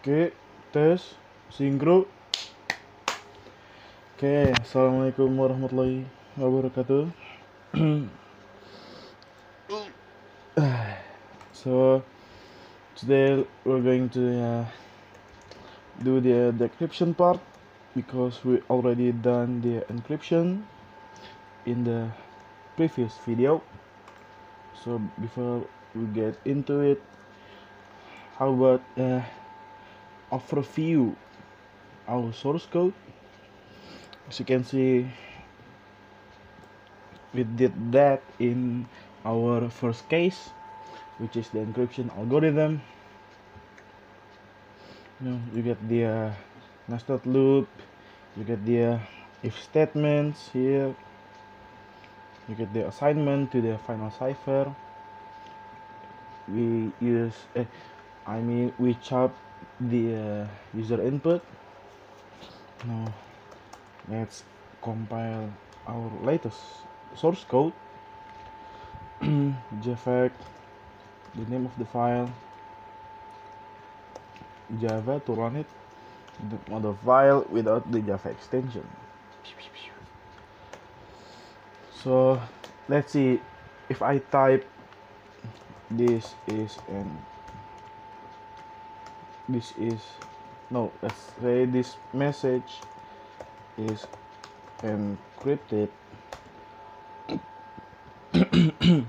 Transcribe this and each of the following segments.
Oke, tes, sinkro. Oke, assalamualaikum warahmatullahi wabarakatuh. so today we're going to uh, do the decryption part because we already done the encryption in the previous video. So before we get into it, how about uh, overview our source code? As you can see, we did that in our first case, which is the encryption algorithm. You, know, you get the uh, nested loop, you get the uh, if statements here, you get the assignment to the final cipher. We use, eh, I mean, we chop the uh, user input. Now, let's compile our latest source code. javac, the name of the file, Java to run it, the, on the file without the Java extension. So let's see if I type this is an this is no let's say this message is encrypted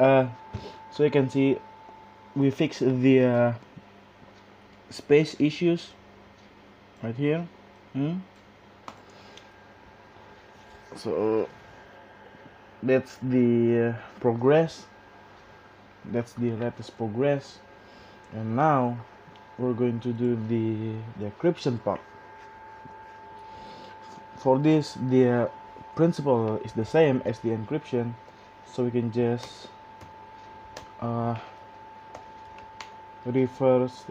uh, so you can see we fix the uh, space issues right here hmm? so that's the uh, progress that's the latest progress. And now we're going to do the, encryption part. For this the principle is the same as the encryption so we can just uh, reverse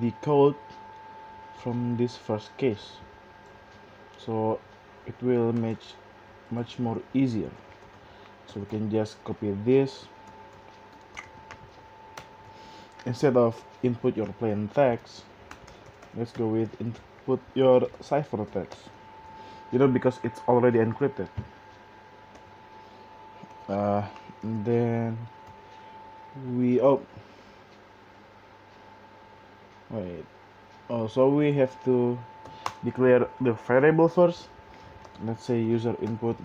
the code from this first case. So it will make much more easier. So we can just copy this instead of input your plain text let's go with input your ciphertext you know because it's already encrypted. Uh, then we oh wait. Oh so we have to declare the variable first. Let's say user input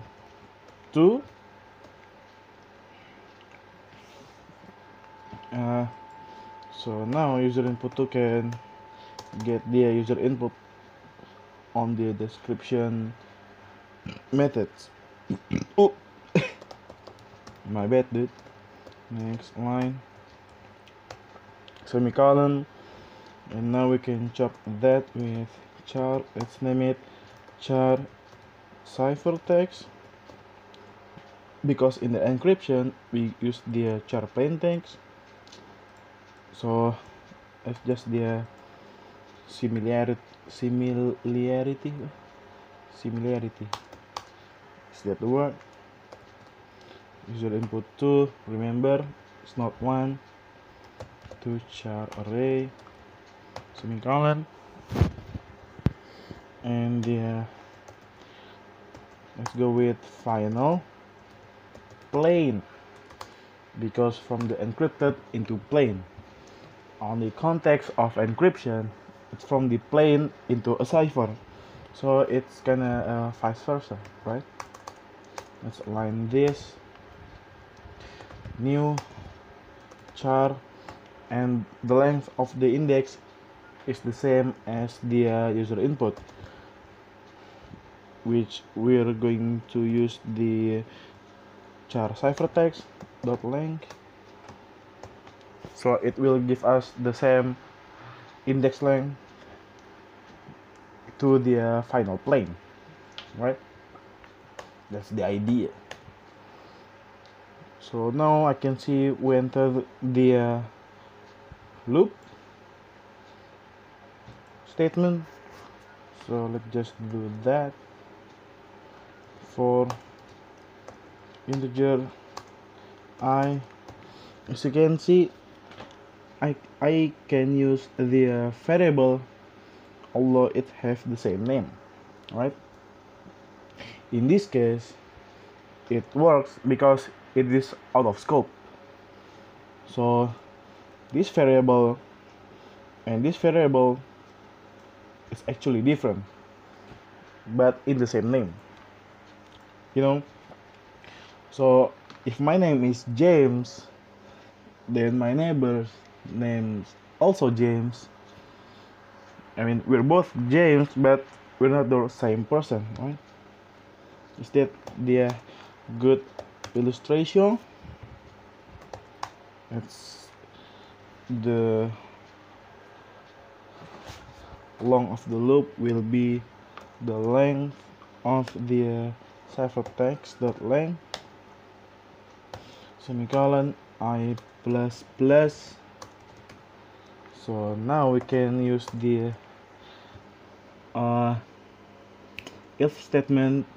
2 uh, so now user input 2 can get the user input on the decryption methods. Oh my bad dude. Next line. Semicolon. And now we can chop that with char let's name it char ciphertext because in the encryption we use the char plaintext so it's just the uh, similarity similarity similarity. Is that the word? User input 2 remember. It's not 1 to char array. Semicolon and the let's go with final. Plain because from the encrypted into plain on the context of encryption it's from the plain into a cipher. So it's gonna uh, vice versa right? Let's align this. New char. And the length of the index is the same as the uh, user input which we're going to use the char ciphertext dot length so it will give us the same index length to the uh, final plain. Right? That's the idea. So now I can see we enter the uh, loop statement. So let's just do that for integer i. As you can see I, I can use the uh, variable although it have the same name right? In this case it works because it is out of scope. So this variable and this variable is actually different but in the same name you know? So if my name is James then my neighbor's name also James. I mean we're both James but we're not the same person right? Is that the good illustration? It's the long of the loop will be the length of the ciphertext dot length. Semicolon i plus plus so now we can use the uh, if statement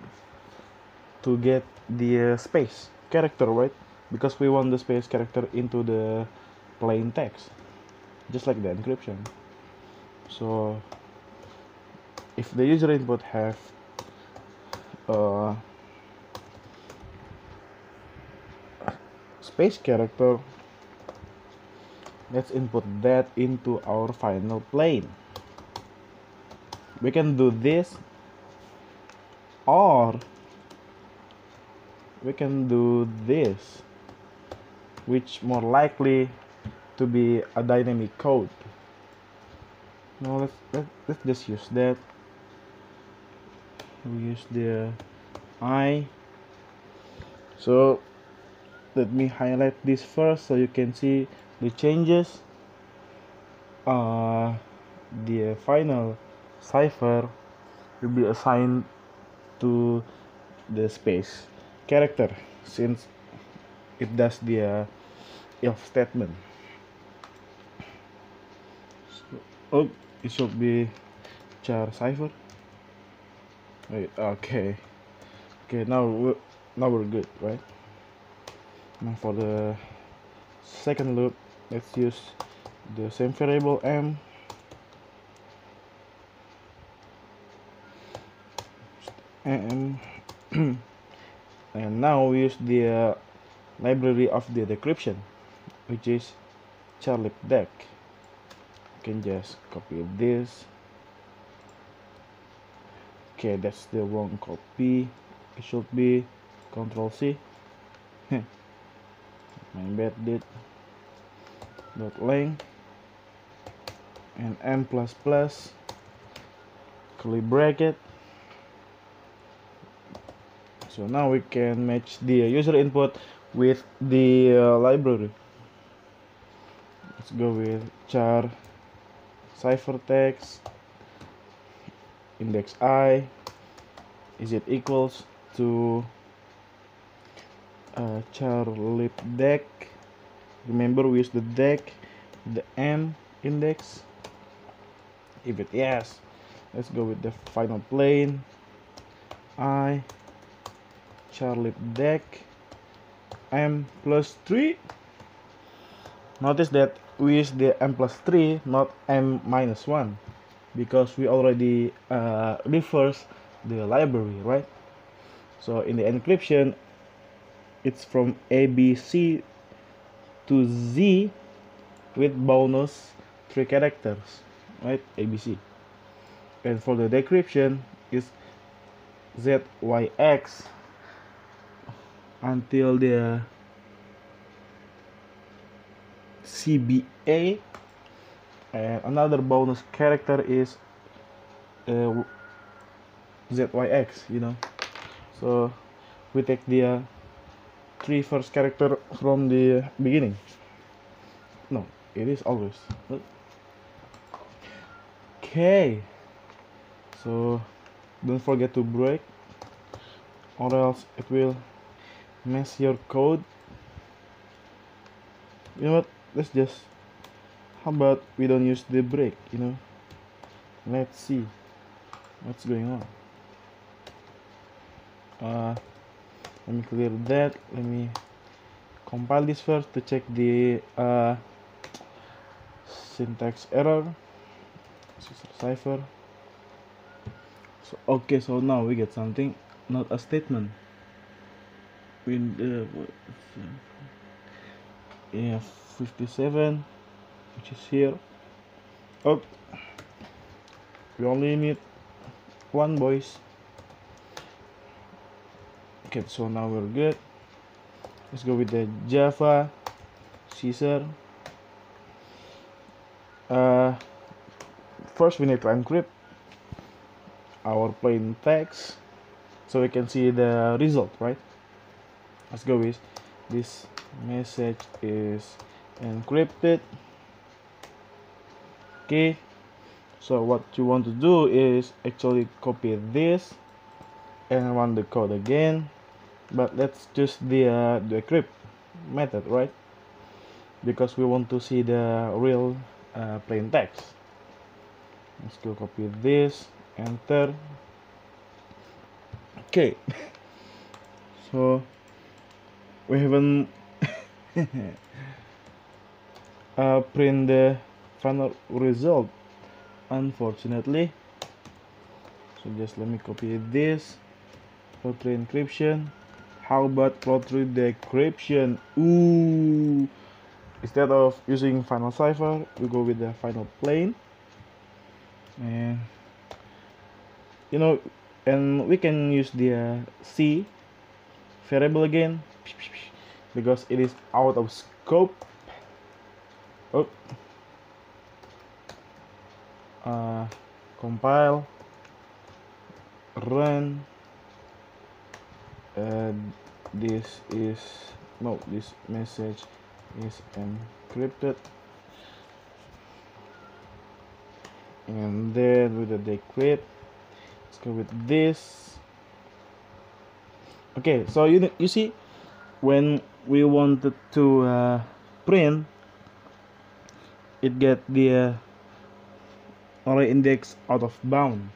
to get the uh, space character right? Because we want the space character into the plain text. Just like the encryption. So if the user input have uh, space character let's input that into our final plain. We can do this or we can do this which more likely to be a dynamic code. Now let's let, let's just use that. We use the i. So let me highlight this first so you can see the changes uh, the final cipher will be assigned to the space character since it does the uh, if statement. So, oh it should be char cipher. Wait okay. Okay now we're, now we're good right? Now for the second loop let's use the same variable m. M. And now we use the uh, library of the decryption which is charlibdeck you can just copy this. Okay that's the wrong copy. It should be control C. My bad did dot length and m plus plus curly bracket. So now we can match the user input with the uh, library. Let's go with char ciphertext index i. Is it equals to uh, char lib deck remember we use the deck the m index. If it yes let's go with the final plain. I charlie deck m plus 3 notice that we use the m plus 3 not m minus 1 because we already uh, reverse the library right? So in the encryption it's from abc to z with bonus three characters right? Abc and for the decryption is zyx until the CBA and another bonus character is uh, ZYX you know? So we take the uh, three first character from the beginning. No it is always. Okay. So don't forget to break or else it will mess your code. You know what? Let's just how about we don't use the break you know? Let's see what's going on. Uh, let me clear that. Let me compile this first to check the uh, syntax error. Cipher. So okay so now we get something. Not a statement. In the yeah 57 which is here. Oh we only need one boys okay so now we're good. Let's go with the java caesar. Uh, first we need to encrypt our plain text so we can see the result right? Let's go with this message is encrypted. Okay so what you want to do is actually copy this and run the code again but let's choose the uh, the encrypt method right? Because we want to see the real uh, plain text. Let's go copy this enter. Okay. So we haven't uh, print the final result unfortunately. So just let me copy this for encryption how about plot through decryption ooh. Instead of using final cipher we go with the final plain and you know and we can use the uh, c variable again. Because it is out of scope. Oh. Uh, compile. Run and this is no this message is encrypted. And then with the decrypt let's go with this. Okay so you you see when we wanted to uh, print it get the uh, array index out of bound.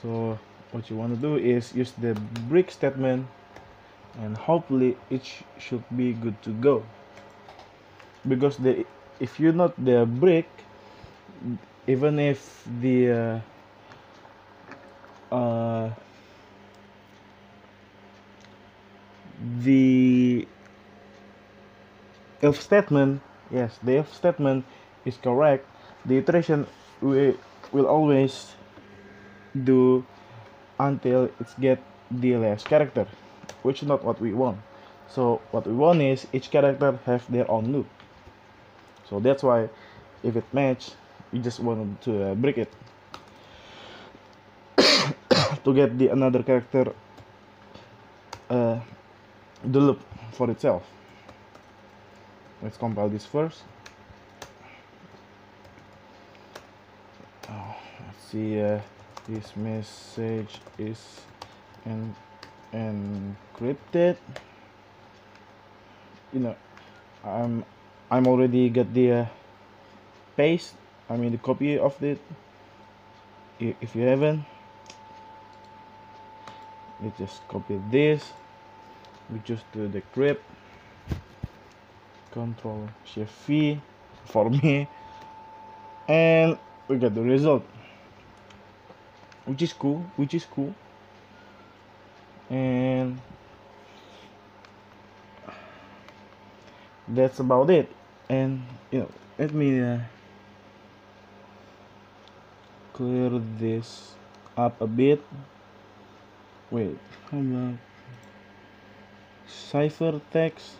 So what you want to do is use the break statement and hopefully it sh should be good to go. Because the if you not the break even if the uh, uh, the if statement yes the if statement is correct the iteration we will always do until it's get the last character which is not what we want. So what we want is each character have their own loop. So that's why if it match you just want to uh, break it. To get the another character uh, the loop for itself. Let's compile this first. Oh, let's see uh, this message is en encrypted. You know I'm I'm already got the uh, paste I mean the copy of it. If you haven't you just copy this. We just do the grip. Control shift V for me. And we get the result which is cool which is cool. And that's about it. And you know let me uh, clear this up a bit. Wait how about ciphertext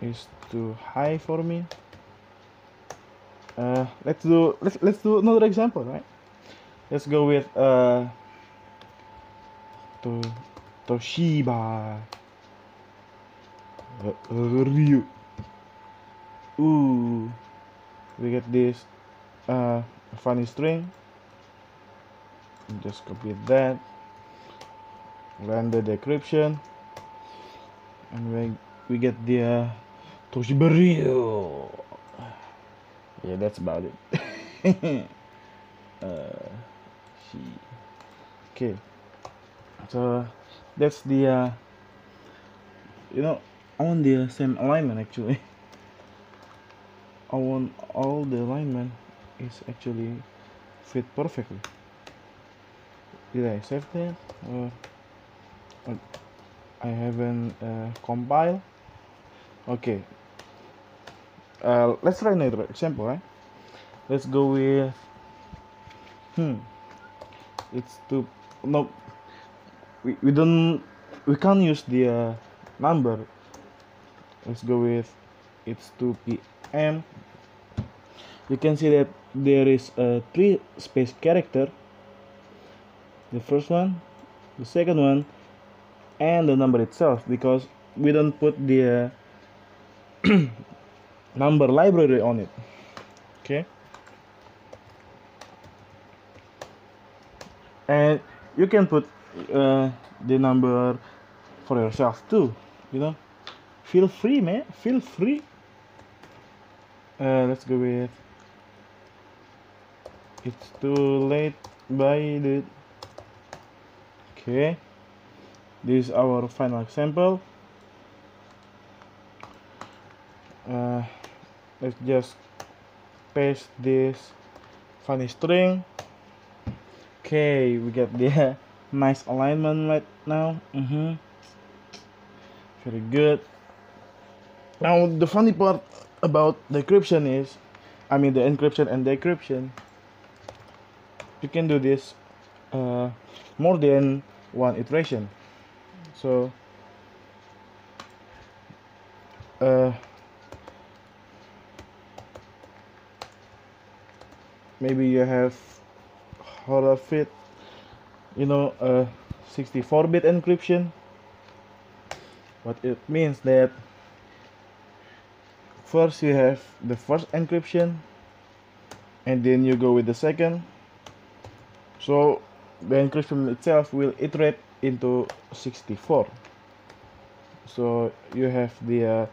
is too high for me uh, let's do let's let's do another example right? Let's go with uh to Toshiba. Ryu. Ooh. We get this uh funny string. Just copy that. The decryption. And we, we get the uh, Toshiba Ryu yeah that's about it. Uh, okay. So that's the uh, you know on the same alignment actually. I want all the alignment is actually fit perfectly. Did I save that? Or I haven't uh, compiled. Okay uh, let's try another example right? Let's go with hmm it's too no we, we don't we can't use the uh, number. Let's go with it's 2 p.m you can see that there is a three space character. The first one the second one and the number itself because we don't put the uh, number library on it. Okay. And you can put uh, the number for yourself too you know. Feel free man. Feel free. Uh, let's go with it's too late by the okay. This is our final example. Uh, let's just paste this funny string. Okay we get the nice alignment right now. Mm -hmm. very good. Now the funny part about decryption is I mean the encryption and decryption you can do this uh, more than one iteration. So uh, maybe you have how fit you know a 64-bit encryption. What it means that first you have the first encryption and then you go with the second. So the encryption itself will iterate into 64 so you have the uh,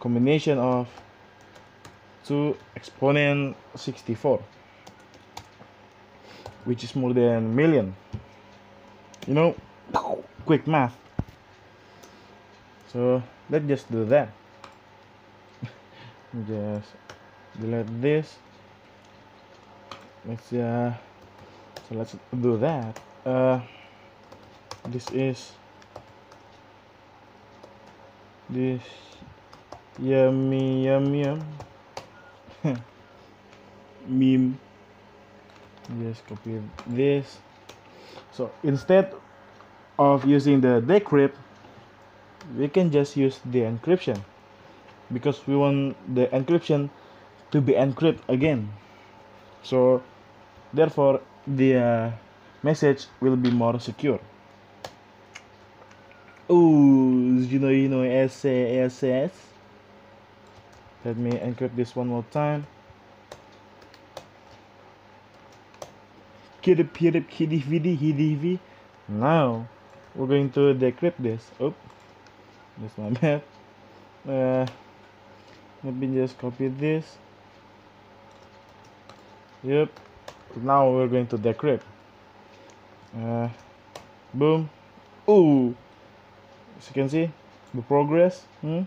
combination of 2 exponent 64 which is more than a million. You know quick math. So let's just do that. Just delete this. Let's uh so let's do that. Uh this is this yummy yum yum. Meme just copy this. So instead of using the decrypt we can just use the encryption because we want the encryption to be encrypted again. So therefore the uh, message will be more secure. Oh you know you know SAS let me encrypt this one more time Now we're going to decrypt this. Oh, that's my bad. Uh, let me just copy this. Yep. Now we're going to decrypt. Uh, boom. Ooh. As you can see, the progress. Hmm.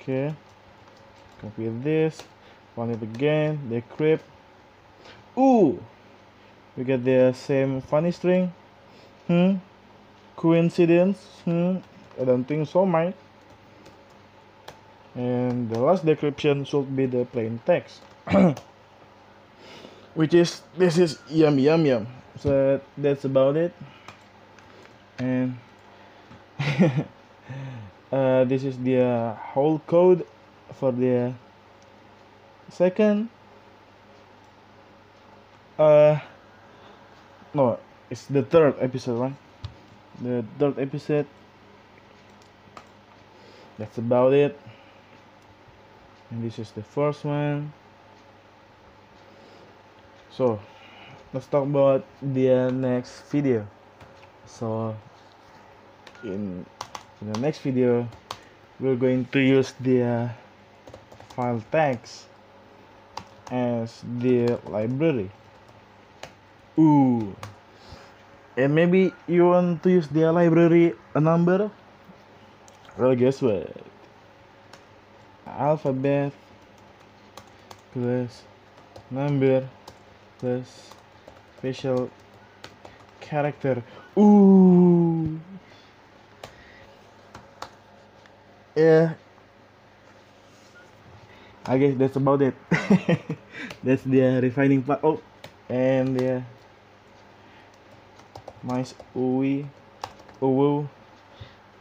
Okay. Copy this. Run it again. Decrypt. Ooh we get the same funny string. Hmm. Coincidence. Hmm. I don't think so mate. And the last decryption should be the plain text. Which is this is yum yum yum. So that's about it. And uh, this is the uh, whole code for the second. Uh, no it's the third episode right? The third episode. That's about it. And this is the first one. So let's talk about the next video. So in, in the next video we're going to use the uh, file tags as the library Ooh. And maybe you want to use their library a number? Well, guess what? Alphabet plus number plus special character ooh yeah I guess that's about it that's the refining part oh and yeah nice ooey ooh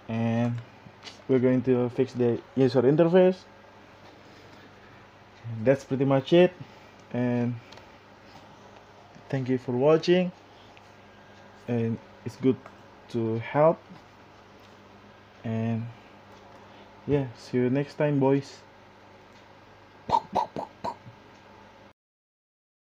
and we're going to fix the user interface. That's pretty much it and thank you for watching and it's good to help and yeah see you next time boys